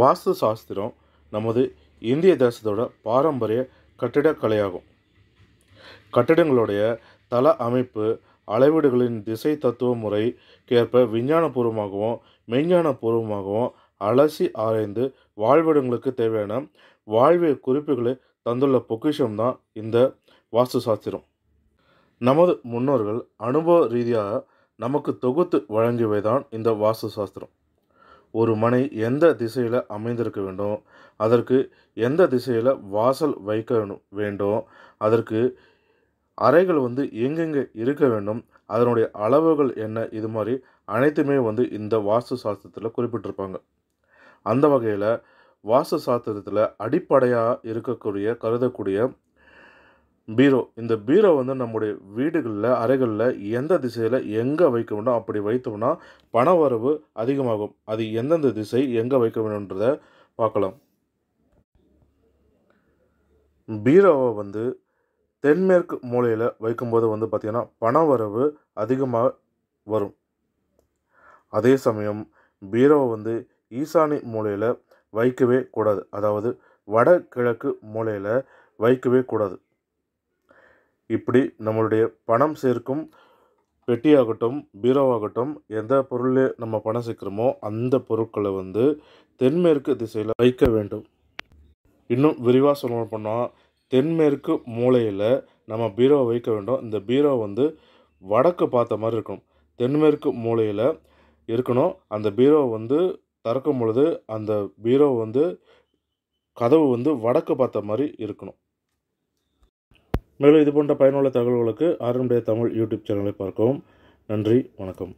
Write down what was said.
வாஸ்து சாஸ்திரம் நமது இந்திய தேசத்தோட பாரம்பரிய கட்டிடக்கலையாகும் கட்டிடங்களுடைய தள அமைப்பு அளவீடுகளின் திசை தத்துவ முறைக்கேற்ப விஞ்ஞானபூர்வமாகவும் மெய்ஞானபூர்வமாகவும் அலசி ஆராய்ந்து வாழ்விடங்களுக்கு தேவையான வாழ்வியல் குறிப்புகளை தந்துள்ள பொக்கிஷம் தான் இந்த வாஸ்து சாஸ்திரம். நமது முன்னோர்கள் அனுபவ ரீதியாக நமக்கு தொகுத்து வழங்கியவை தான் இந்த வாஸ்து சாஸ்திரம். ஒரு மனை எந்த திசையில் அமைந்திருக்க வேண்டும்? அதற்கு எந்த திசையில் வாசல் வைக்க வேணும்? வேண்டும். அதற்கு அறைகள் வந்து எங்கெங்கே இருக்க வேண்டும்? அதனுடைய அளவுகள் என்ன? இது மாதிரி அனைத்துமே வந்து இந்த வாஸ்து சாஸ்திரத்தில் குறிப்பிட்டிருப்பாங்க. அந்த வகையில் வாஸ்து சாஸ்திரத்தில் அடிப்படையாக இருக்கக்கூடிய கருதக்கூடிய பீரோ. இந்த பீரோ வந்து நம்முடைய வீடுகளில் அறைகளில் எந்த திசையில் எங்கே வைக்க வேண்டும் அப்படி வைத்தோம்னா பண வரவு அதிகமாகும். அது எந்தெந்த திசை எங்கே வைக்க வேணுன்றதை பார்க்கலாம். பீரோவை வந்து தென்மேற்கு மூலையில் வைக்கும்போது வந்து பார்த்திங்கன்னா பண வரவு அதிகமாக வரும். அதே சமயம் பீரோவை வந்து ஈசானி மூலையில் வைக்கவே கூடாது. அதாவது வடகிழக்கு மூலையில் வைக்கவே கூடாது. இப்படி நம்மளுடைய பணம் சேர்க்கும் பெட்டியாகட்டும் பீரோவாகட்டும் எந்த பொருள் நம்ம பணம் சேர்க்குறோமோ அந்த பொருட்களை வந்து தென்மேற்கு திசையில் வைக்க வேண்டும். இன்னும் விரிவாக சொல்லணும் பண்ணால் தென்மேற்கு மூலையில் நம்ம பீரோவை வைக்க வேண்டும். இந்த பீரோ வந்து வடக்கு பார்த்த மாதிரி இருக்கணும். தென்மேற்கு மூலையில் இருக்கணும். அந்த பீரோ வந்து திறக்கும் பொழுது அந்த பீரோ வந்து கதவு வந்து வடக்கு பார்த்த மாதிரி இருக்கணும். மேலும் இது போன்ற பயனுள்ள தகவல்களுக்கு ஆரம்படைய தமிழ் யூடியூப் சேனலை பார்க்கவும். நன்றி வணக்கம்.